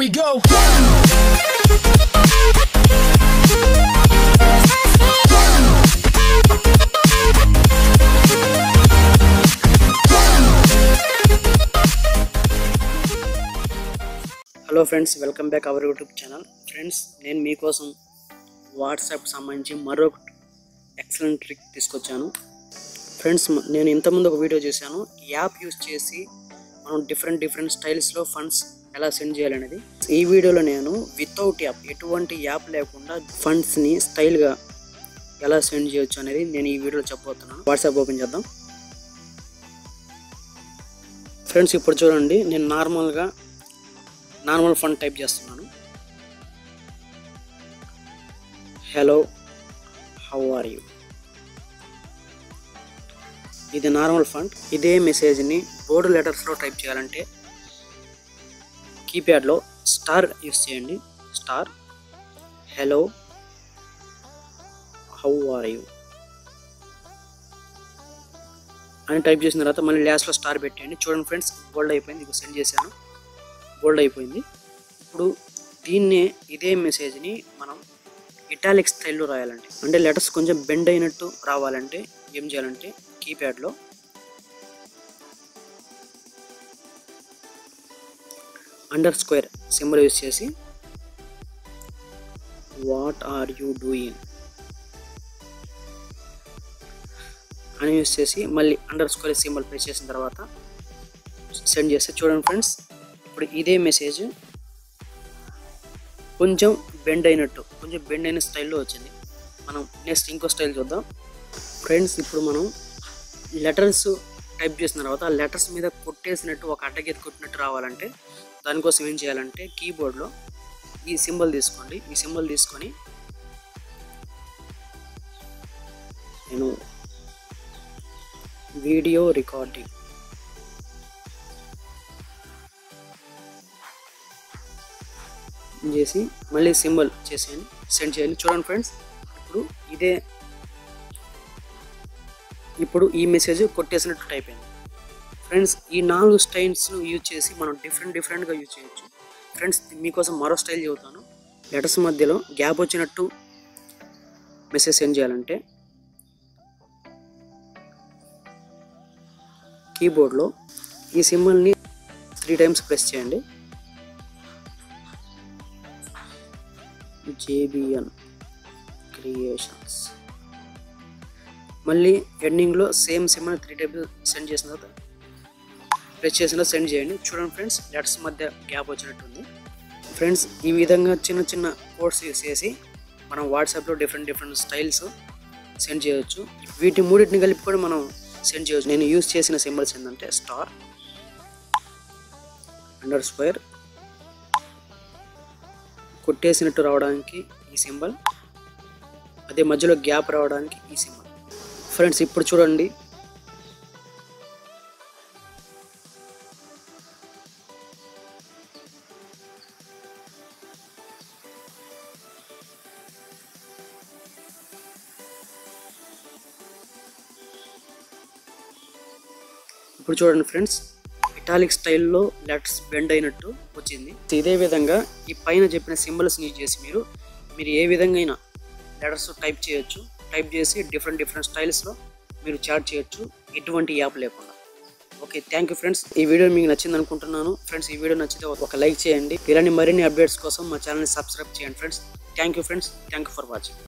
we go. Hello friends welcome back our YouTube channel friends నేను మీకోసం WhatsApp సంబంధించి మరొక ఎక్సలెంట్ ట్రిక్ తీసుకొచ్చాను. ఫ్రెండ్స్ నేను ఇంతకుముందు ఒక వీడియో చేశాను. యాప్ యూస్ చేసి మనం డిఫరెంట్ డిఫరెంట్ స్టైల్స్లో ఫండ్స్ ఎలా సెండ్ చేయాలనేది. ఈ వీడియోలో నేను వితౌట్ యాప్ ఎటువంటి యాప్ లేకుండా ఫండ్స్ని స్టైల్గా ఎలా సెండ్ చేయొచ్చు అనేది నేను ఈ వీడియోలో చెప్పబోతున్నాను. వాట్సాప్ ఓపెన్ చేద్దాం. ఫ్రెండ్స్ ఇప్పుడు చూడండి నేను నార్మల్గా నార్మల్ ఫండ్ టైప్ చేస్తున్నాను. హలో హౌ ఆర్ యూ ఇది నార్మల్ ఫండ్ ఇదే మెసేజ్ని బోర్డు లెటర్స్లో టైప్ చేయాలంటే కీప్యాడ్లో స్టార్ యూస్ చేయండి. Star hello how are you? అని టైప్ చేసిన తర్వాత మళ్ళీ లాస్ట్లో స్టార్ పెట్టేయండి. చూడండి ఫ్రెండ్స్ గోల్డ్ అయిపోయింది ఇక సెండ్ చేశాను. గోల్డ్ అయిపోయింది. ఇప్పుడు దీన్నే ఇదే మెసేజ్ని మనం ఇటాలిక్ స్టైల్లో రాయాలంటే అంటే లెటర్స్ కొంచెం బెండ్ అయినట్టు రావాలంటే ఏం చేయాలంటే కీప్యాడ్లో అండర్ స్క్వేర్ సింబల్ యూస్ చేసి వాట్ ఆర్ యూ డూయింగ్ అని యూస్ చేసి మళ్ళీ అండర్ స్క్వేర్ సింబల్ ప్రెస్ చేసిన తర్వాత సెండ్ చేస్తే చూడండి ఫ్రెండ్స్ ఇప్పుడు ఇదే మెసేజ్ కొంచెం బెండ్ అయినట్టు కొంచెం బెండ్ అయిన స్టైల్లో వచ్చింది. మనం నెక్స్ట్ ఇంకో స్టైల్ చూద్దాం. ఫ్రెండ్స్ ఇప్పుడు మనం లెటర్స్ టైప్ చేసిన తర్వాత ఆ లెటర్స్ మీద కొట్టేసినట్టు ఒక అడ్డగీత కొట్టినట్టు రావాలంటే దానికోసం ఏం చేయాలంటే కీబోర్డ్లో ఈ సింబల్ తీసుకోండి. ఈ సింబల్ తీసుకొని నేను వీడియో రికార్డింగ్. చేసి మళ్ళీ సింబల్ చేసేయండి. సెండ్ చేయండి. చూడండి ఫ్రెండ్స్ ఇప్పుడు ఇదే ఇప్పుడు ఈ మెసేజ్ కొట్టేసినట్టు టైప్ అయింది. ఫ్రెండ్స్ ఈ నాలుగు స్టైల్స్ను యూజ్ చేసి మనం డిఫరెంట్ డిఫరెంట్గా యూజ్ చేయొచ్చు. ఫ్రెండ్స్ మీకోసం మరో స్టైల్ చెబుతాను. లెటర్స్ మధ్యలో గ్యాప్ వచ్చినట్టు మెసేజ్ సెండ్ చేయాలంటే కీబోర్డ్లో ఈ సింబల్ని త్రీ టైమ్స్ ప్రెస్ చేయండి. జేబిఎన్ క్రియేషన్స్ మళ్ళీ ఎండింగ్లో same symbol three times send చేసిన తర్వాత ప్రెస్ చేసిన సెండ్ చేయండి. చూడండి ఫ్రెండ్స్ లెటర్స్ మధ్య గ్యాప్ వచ్చినట్టుంది. ఫ్రెండ్స్ ఈ విధంగా చిన్న చిన్న కోడ్స్ యూస్ చేసి మనం వాట్సాప్లో డిఫరెంట్ డిఫరెంట్ స్టైల్స్ సెండ్ చేయొచ్చు. వీటి మూడింటిని కలిపి కూడా మనం సెండ్ చేయొచ్చు. నేను యూస్ చేసిన సింబల్స్ ఏంటంటే స్టార్ అండర్ స్క్వేర్ కొట్టేసినట్టు రావడానికి ఈ సింబల్ అదే మధ్యలో గ్యాప్ రావడానికి ఈ సింబల్. ఫ్రెండ్స్ ఇప్పుడు చూడండి. ఇప్పుడు చూడండి ఫ్రెండ్స్ ఇటాలిక్ స్టైల్లో లెటర్స్ బెండ్ అయినట్టు వచ్చింది. ఇదే విధంగా ఈ పైన చెప్పిన సింబల్స్ యూజ్ చేసి మీరు మీరు ఏ విధంగా అయినా లెటర్స్ టైప్ చేయొచ్చు. టైప్ చేసి డిఫరెంట్ డిఫరెంట్ స్టైల్స్లో మీరు చాట్ చేయొచ్చు. ఎటువంటి యాప్ లేకుండా. ఓకే థ్యాంక్ యూ ఫ్రెండ్స్ ఈ వీడియో మీకు నచ్చింది అనుకుంటున్నాను. ఫ్రెండ్స్ ఈ వీడియో నచ్చితే ఒక లైక్ చేయండి. ఇలాంటి మరిన్ని అప్డేట్స్ కోసం మా ఛానల్ని సబ్స్క్రైబ్ చేయండి friends thank you friends thank you for watching